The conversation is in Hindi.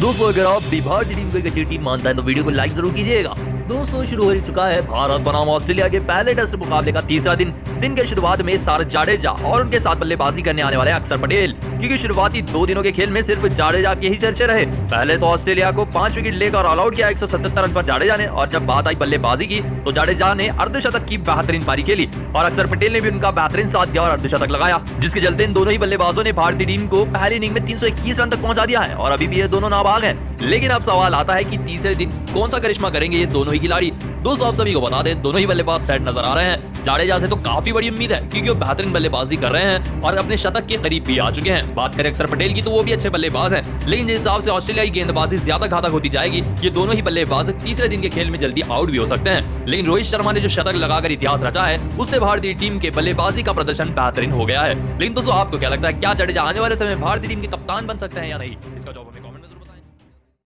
दोस्तों, अगर आप बिहार टीम को एक अच्छी टीम मानता है तो वीडियो को लाइक ज़रूर कीजिएगा। दोस्तों, शुरू हो चुका है भारत बनाम ऑस्ट्रेलिया के पहले टेस्ट मुकाबले का तीसरा दिन। दिन के शुरुआत में सारद जाडेजा और उनके साथ बल्लेबाजी करने आने वाले अक्षर पटेल, क्योंकि शुरुआती दो दिनों के खेल में सिर्फ़ जाडेजा के ही चर्चे रहे। पहले तो ऑस्ट्रेलिया को पाँच विकेट लेकर ऑल आउट किया, एक रन पर जाडेजा ने, और जब बात आई बल्लेबाजी की तो जाडेजा ने अर्धशतक की बेहतरीन पारी खेली, और अक्षर पटेल ने भी उनका बेहतरीन साथ दिया और अर्धशतक लगाया, जिसके चलते इन दोनों ही बल्लेबाजों ने भारतीय टीम को पहली इनिंग में तीन सौ इक्कीस रन तक पहुँचा दिया है, और अभी भी ये दोनों नाबाग हैं। लेकिन अब सवाल आता है कि तीसरे दिन कौन सा करिश्मा करेंगे ये दोनों ही खिलाड़ी? दोस्तों आप सभी को बता दें, दोनों ही बल्लेबाज सेट नज़र आ रहे हैं। जाडेजा से तो काफ़ी बड़ी उम्मीद है, क्योंकि वो बेहतरीन बल्लेबाजी कर रहे हैं और अपने शतक के करीब भी आ चुके हैं। बात करें अक्षर पटेल की तो वो भी अच्छे बल्लेबाज हैं। लेकिन जिस हिसाब से ऑस्ट्रेलियाई गेंदबाजी ज़्यादा घातक होती जाएगी, ये दोनों ही बल्लेबाज तीसरे दिन के खेल में जल्दी आउट भी हो सकते हैं। लेकिन रोहित शर्मा ने जो शतक लगाकर इतिहास रचा है, उससे भारतीय टीम के बल्लेबाजी का प्रदर्शन बेहतरीन हो गया है। लेकिन दोस्तों, आपको क्या लगता है, क्या जाडेजा आने वाले समय भारतीय टीम के कप्तान बन सकते हैं या नहीं? इसका जवाब